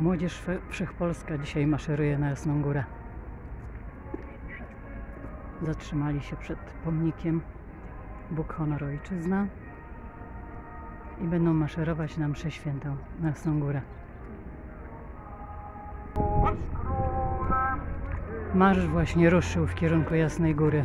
Młodzież Wszechpolska dzisiaj maszeruje na Jasną Górę. Zatrzymali się przed pomnikiem Bóg, Honor, Ojczyzna i będą maszerować na mszę świętą na Jasną Górę. Marsz właśnie ruszył w kierunku Jasnej Góry.